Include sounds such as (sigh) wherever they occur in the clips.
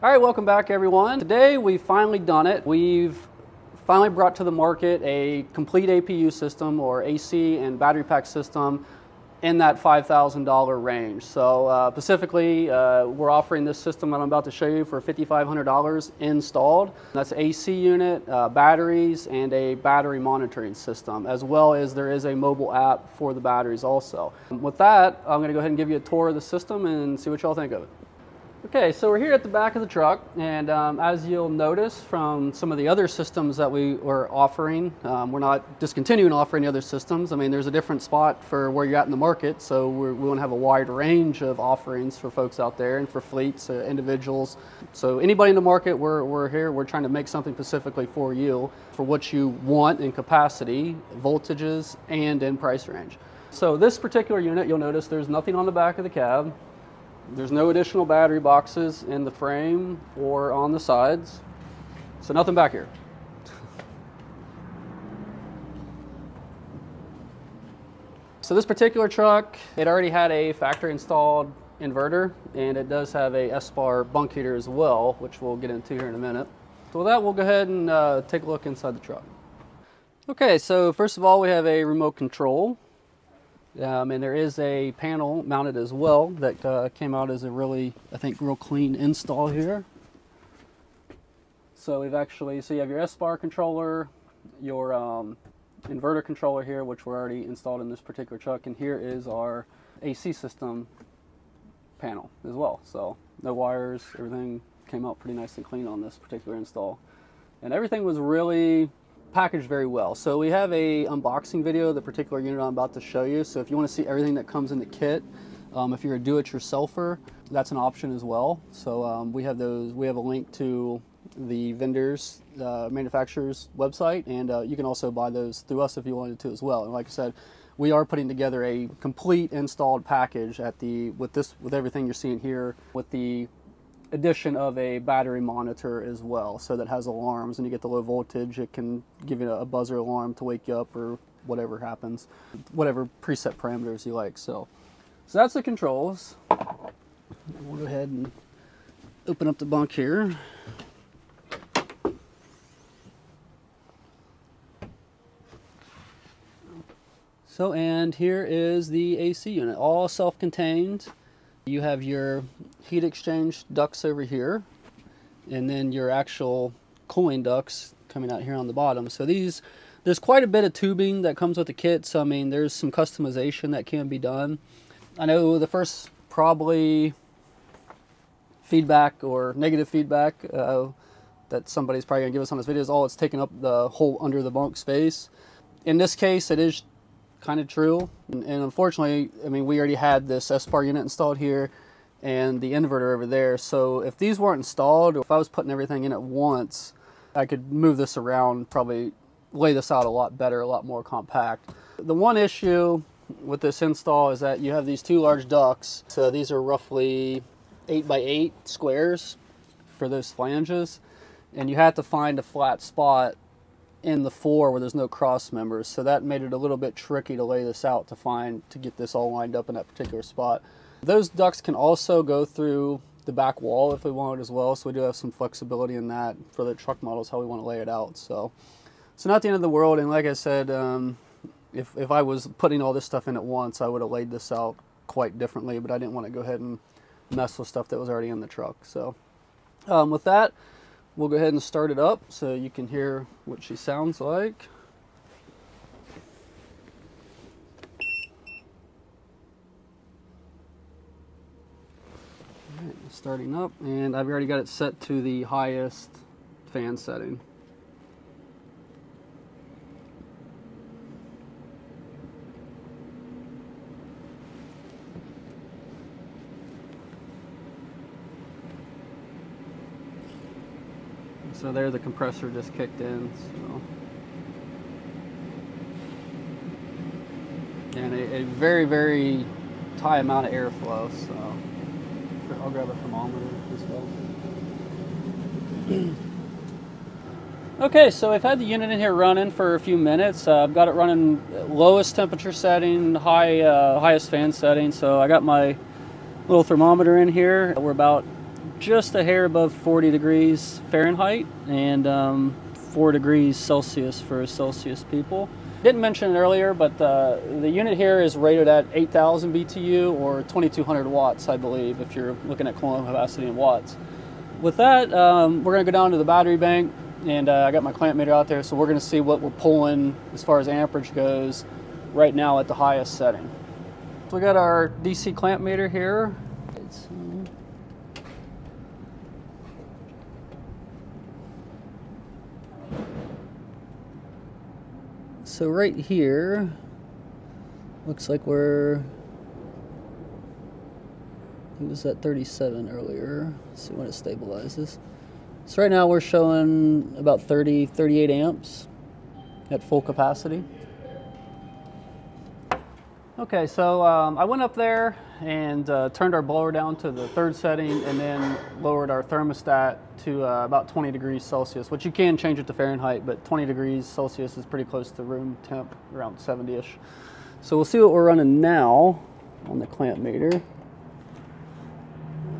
All right, welcome back everyone. Today we've finally done it. We've finally brought to the market a complete APU system or AC and battery pack system in that $5,000 range. So uh, specifically, uh, we're offering this system that I'm about to show you for $5,500 installed. That's AC unit, uh, batteries, and a battery monitoring system, as well as there is a mobile app for the batteries also. With that, I'm gonna go ahead and give you a tour of the system and see what y'all think of it. Okay, so we're here at the back of the truck, and um, as you'll notice from some of the other systems that we were offering, um, we're not discontinuing offering the other systems. I mean, there's a different spot for where you're at in the market, so we want to have a wide range of offerings for folks out there and for fleets, uh, individuals. So anybody in the market, we're, we're here, we're trying to make something specifically for you, for what you want in capacity, voltages, and in price range. So this particular unit, you'll notice there's nothing on the back of the cab. There's no additional battery boxes in the frame or on the sides. So nothing back here. (laughs) so this particular truck, it already had a factory installed inverter and it does have a Espar bunk heater as well, which we'll get into here in a minute. So with that, we'll go ahead and uh, take a look inside the truck. Okay, so first of all, we have a remote control um, and there is a panel mounted as well that uh, came out as a really, I think, real clean install here. So we've actually, so you have your Espar controller, your um, inverter controller here, which we're already installed in this particular truck, and here is our AC system panel as well. So no wires, everything came out pretty nice and clean on this particular install. And everything was really packaged very well. So we have a unboxing video of the particular unit I'm about to show you. So if you want to see everything that comes in the kit, um, if you're a do-it-yourselfer, that's an option as well. So um, we have those. We have a link to the vendors, uh, manufacturer's website, and uh, you can also buy those through us if you wanted to as well. And like I said, we are putting together a complete installed package at the with this with everything you're seeing here with the addition of a battery monitor as well so that has alarms. And you get the low voltage it can give you a buzzer alarm to wake you up or whatever happens whatever preset parameters you like. So so that's the controls. We'll go ahead and open up the bunk here. So and here is the AC unit all self-contained. You have your heat exchange ducts over here, and then your actual cooling ducts coming out here on the bottom. So these, there's quite a bit of tubing that comes with the kit. So I mean, there's some customization that can be done. I know the first probably feedback or negative feedback uh, that somebody's probably gonna give us on this video is, oh, it's taking up the whole under the bunk space. In this case, it is kind of true. And, and, unfortunately, I mean, we already had this Espar unit installed here and the inverter over there. So if these weren't installed, or if I was putting everything in at once, I could move this around, probably lay this out a lot better, a lot more compact. The one issue with this install is that you have these two large ducts. So these are roughly eight by eight squares for those flanges. And you have to find a flat spot in the floor where there's no cross members. So that made it a little bit tricky to lay this out to find, to get this all lined up in that particular spot. Those ducts can also go through the back wall if we want as well. So we do have some flexibility in that for the truck models, how we want to lay it out. So, so not the end of the world. And like I said, um, if, if I was putting all this stuff in at once, I would have laid this out quite differently, but I didn't want to go ahead and mess with stuff that was already in the truck. So um, with that, We'll go ahead and start it up so you can hear what she sounds like. Starting up and I've already got it set to the highest fan setting. So there the compressor just kicked in. So. And a, a very, very high amount of airflow. So I'll grab a thermometer as well. (clears throat) Okay, so I've had the unit in here running for a few minutes. Uh, I've got it running lowest temperature setting, high uh, highest fan setting. So I got my little thermometer in here. We're about just a hair above 40 degrees Fahrenheit and um, 4 degrees Celsius for Celsius people. Didn't mention it earlier, but uh, the unit here is rated at 8,000 BTU or 2,200 watts, I believe, if you're looking at coolant capacity in watts. With that, um, we're going to go down to the battery bank, and uh, I got my clamp meter out there, so we're going to see what we're pulling as far as amperage goes right now at the highest setting. So we got our DC clamp meter here. So right here, looks like we're, it was at 37 earlier. Let's see when it stabilizes. So right now we're showing about 30, 38 amps at full capacity. Okay, so um, I went up there and uh, turned our blower down to the third setting and then lowered our thermostat to uh, about 20 degrees Celsius, which you can change it to Fahrenheit, but 20 degrees Celsius is pretty close to room temp, around 70-ish. So we'll see what we're running now on the clamp meter.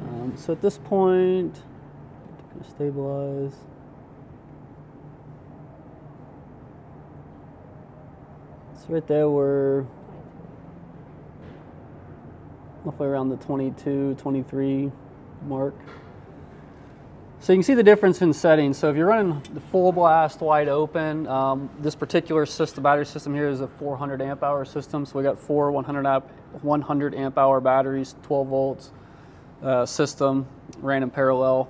Um, so at this point, stabilize. So right there we're roughly around the 22, 23 mark. So you can see the difference in settings. So if you're running the full blast wide open, um, this particular system, battery system here is a 400 amp hour system. So we got four 100 amp, 100 amp hour batteries, 12 volts uh, system, ran in parallel.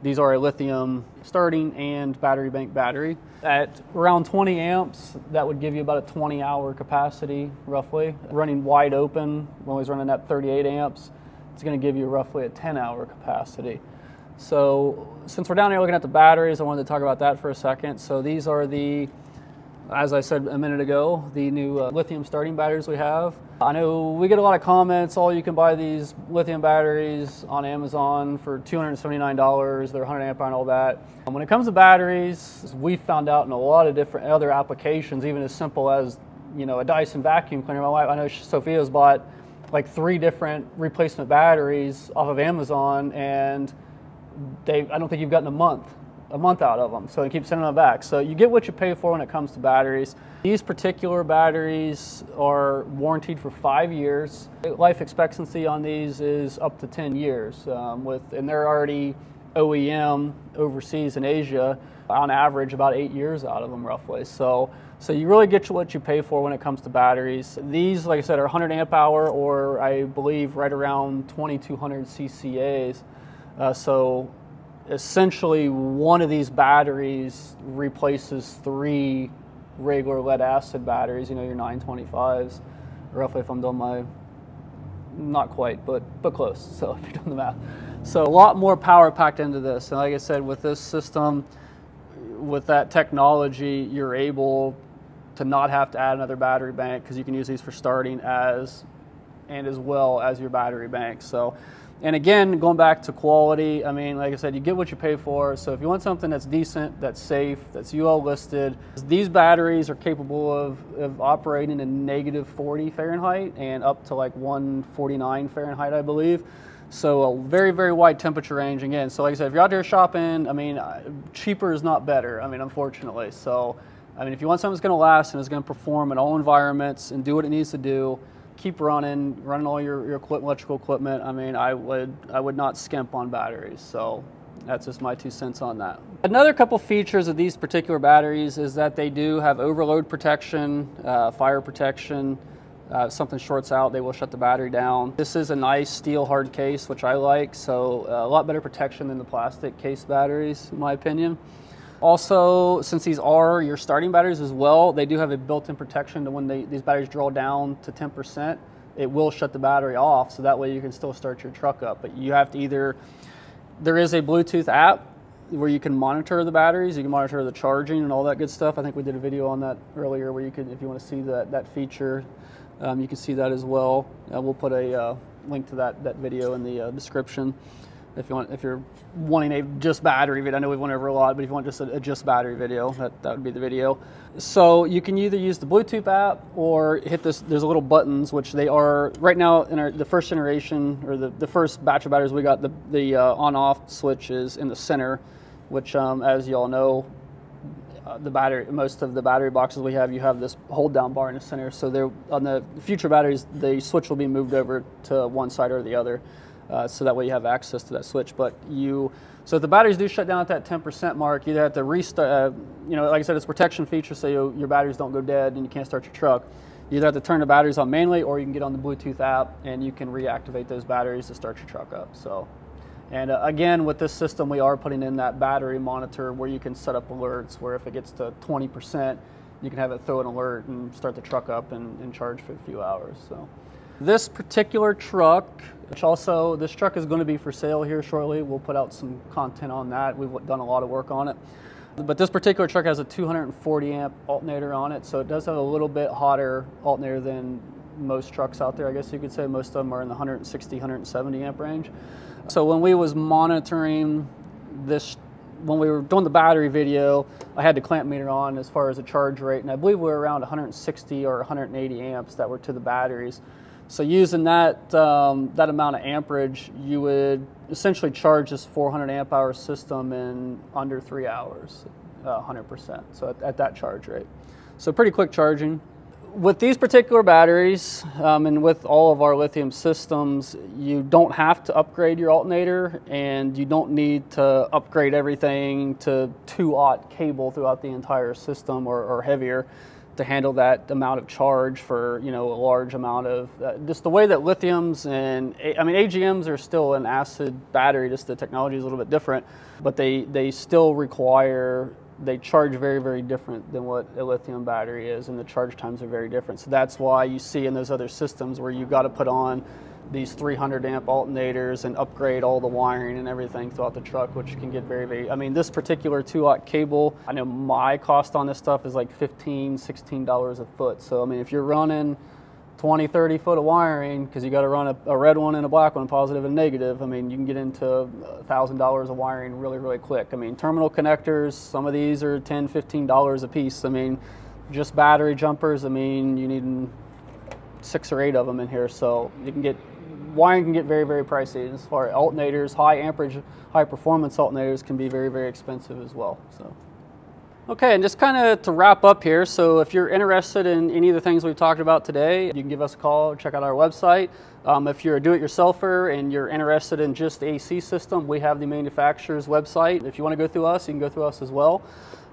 These are a lithium starting and battery bank battery. At around 20 amps, that would give you about a 20 hour capacity roughly. Running wide open, when I was running at 38 amps, it's gonna give you roughly a 10 hour capacity. So since we're down here looking at the batteries, I wanted to talk about that for a second. So these are the as I said a minute ago, the new uh, lithium starting batteries we have. I know we get a lot of comments, oh, you can buy these lithium batteries on Amazon for $279, they're 100 amp hour and all that. And when it comes to batteries, we've found out in a lot of different other applications, even as simple as, you know, a Dyson vacuum cleaner. My wife, I know Sophia's bought like three different replacement batteries off of Amazon and they, I don't think you've gotten a month a month out of them. So they keep sending them back. So you get what you pay for when it comes to batteries. These particular batteries are warranted for five years. Life expectancy on these is up to 10 years. Um, with and they're already OEM overseas in Asia, on average about eight years out of them roughly. So so you really get what you pay for when it comes to batteries. These, like I said, are 100 amp hour or I believe right around 2200 CCAs. Uh, so essentially one of these batteries replaces three regular lead acid batteries, you know, your 925s, roughly if I'm doing my, not quite, but, but close, (laughs) so if you're doing the math. So a lot more power packed into this. And like I said, with this system, with that technology, you're able to not have to add another battery bank because you can use these for starting as and as well as your battery bank. So and again, going back to quality, I mean, like I said, you get what you pay for. So if you want something that's decent, that's safe, that's UL listed, these batteries are capable of, of operating in negative 40 Fahrenheit and up to like 149 Fahrenheit, I believe. So a very, very wide temperature range again. So like I said, if you're out there shopping, I mean, cheaper is not better. I mean, unfortunately. So, I mean, if you want something that's going to last and is going to perform in all environments and do what it needs to do, keep running, running all your, your electrical equipment. I mean, I would I would not skimp on batteries. So that's just my two cents on that. Another couple features of these particular batteries is that they do have overload protection, uh, fire protection. Uh, if something shorts out, they will shut the battery down. This is a nice steel hard case, which I like, so uh, a lot better protection than the plastic case batteries, in my opinion. Also, since these are your starting batteries as well, they do have a built-in protection to when they, these batteries draw down to 10%, it will shut the battery off, so that way you can still start your truck up. But you have to either, there is a Bluetooth app where you can monitor the batteries, you can monitor the charging and all that good stuff. I think we did a video on that earlier where you could, if you want to see that, that feature, um, you can see that as well. Uh, we'll put a uh, link to that, that video in the uh, description. If you want if you're wanting a just battery video. I know we've went over a lot, but if you want just a, a, just battery video, that, that would be the video. So you can either use the Bluetooth app or hit this. There's a little buttons, which they are right now in our, the first generation or the, the first batch of batteries we got. The the uh, on-off switch is in the center, which um, as you all know, uh, the battery most of the battery boxes we have you have this hold down bar in the center so on the future batteries the switch will be moved over to one side or the other uh, so that way you have access to that switch. But you, so if the batteries do shut down at that 10% mark, you either have to restart, uh, you know, like I said, it's protection feature so you, your batteries don't go dead and you can't start your truck. You either have to turn the batteries on manually or you can get on the Bluetooth app and you can reactivate those batteries to start your truck up. So, and uh, again, with this system, we are putting in that battery monitor where you can set up alerts where if it gets to 20%, you can have it throw an alert and start the truck up and, and charge for a few hours. So. This particular truck, which also, this truck is going to be for sale here shortly. We'll put out some content on that. We've done a lot of work on it. But this particular truck has a 240 amp alternator on it, so it does have a little bit hotter alternator than most trucks out there. I guess you could say most of them are in the 160, 170 amp range. So when we was monitoring this, when we were doing the battery video, I had the clamp meter on as far as the charge rate, and I believe we were around 160 or 180 amps that were to the batteries. So using that, um, that amount of amperage, you would essentially charge this 400 amp hour system in under three hours, uh, 100%, so at, at, that charge rate. So pretty quick charging. With these particular batteries um, and with all of our lithium systems, you don't have to upgrade your alternator and you don't need to upgrade everything to 2-aught cable throughout the entire system or, or heavier to handle that amount of charge for you know a large amount of uh, just the way that lithiums and I mean AGMs are still an acid battery just the technology is a little bit different but they they still require they charge very very different than what a lithium battery is and the charge times are very different. So that's why you see in those other systems where you've got to put on these 300 amp alternators and upgrade all the wiring and everything throughout the truck, which can get very, very, I mean, this particular 2-aught cable, I know my cost on this stuff is like 15 $16 a foot. So, I mean, if you're running 20, 30 foot of wiring, because you got to run a, a, red one and a black one, positive and negative, I mean, you can get into $1,000 of wiring really, really quick. I mean, terminal connectors, some of these are 10, $15 a piece. I mean, just battery jumpers, I mean, you need six or eight of them in here, so you can get wiring can get very, very pricey. As far as alternators, high amperage, high performance alternators can be very, very expensive as well. So. Okay, and just kind of to wrap up here, so if you're interested in any of the things we've talked about today, you can give us a call, check out our website. Um, if you're a do-it-yourselfer and you're interested in just the AC system, we have the manufacturer's website. If you want to go through us, you can go through us as well.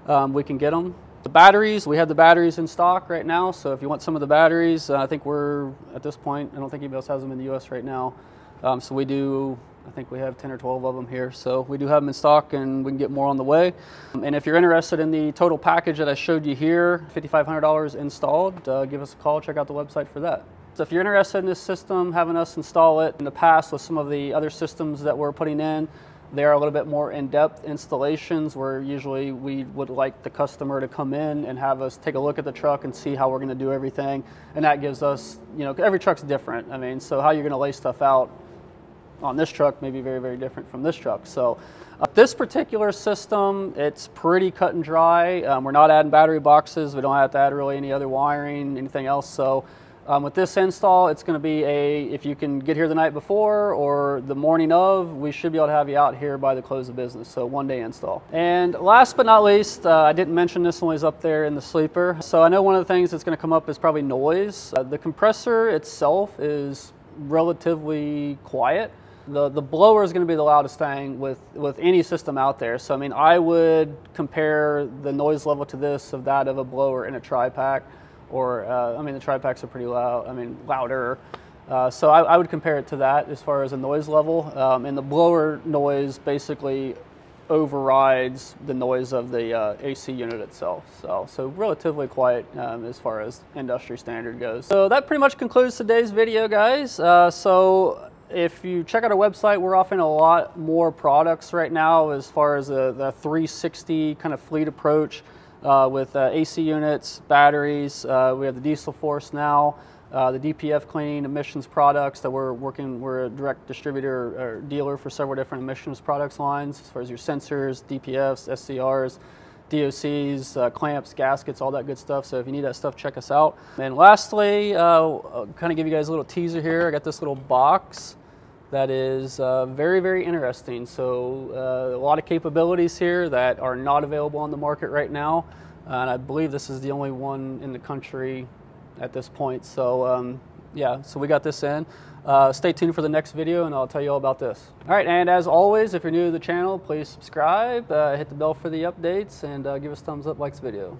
Um, we can get them. The batteries, we have the batteries in stock right now, so if you want some of the batteries, uh, I think we're, at this point, I don't think anybody else has them in the US right now. Um, so we do, I think we have 10 or 12 of them here. So we do have them in stock and we can get more on the way. And if you're interested in the total package that I showed you here, $5,500 installed, uh, give us a call, check out the website for that. So if you're interested in this system, having us install it in the past with some of the other systems that we're putting in, they are a little bit more in-depth installations where usually we would like the customer to come in and have us take a look at the truck and see how we're going to do everything. And that gives us, you know, every truck's different. I mean, so how you're going to lay stuff out on this truck may be very, very different from this truck. So uh, this particular system, it's pretty cut and dry. Um, we're not adding battery boxes. We don't have to add really any other wiring, anything else. So um, with this install, it's going to be a, if you can get here the night before or the morning of, we should be able to have you out here by the close of business. So one day install. And last but not least, uh, I didn't mention this one was up there in the sleeper. So I know one of the things that's going to come up is probably noise. Uh, the compressor itself is relatively quiet. The, the blower is going to be the loudest thing with, with any system out there. So I mean, I would compare the noise level to this of that of a blower in a TriPac or uh, I mean the TriPacs are pretty loud. I mean louder. Uh, so I, I, would compare it to that as far as a noise level. Um, and the blower noise basically overrides the noise of the uh, AC unit itself. So, so relatively quiet um, as far as industry standard goes. So that pretty much concludes today's video, guys. Uh, so if you check out our website, we're offering a lot more products right now as far as the, the 360 kind of fleet approach uh, with uh, AC units, batteries. Uh, we have the diesel force now. uh, the DPF cleaning emissions products that we're working, we're a direct distributor or dealer for several different emissions products lines as far as your sensors, DPFs, SCRs, DOCs, uh, clamps, gaskets, all that good stuff. So if you need that stuff, check us out. And lastly, uh, kind of give you guys a little teaser here. I got this little box that is uh, very, very interesting. So uh, a lot of capabilities here that are not available on the market right now. and I believe this is the only one in the country at this point. So um, yeah, so we got this in. Uh, stay tuned for the next video and I'll tell you all about this. All right, and as always, if you're new to the channel, please subscribe, uh, hit the bell for the updates, and uh, give us thumbs up, like this video.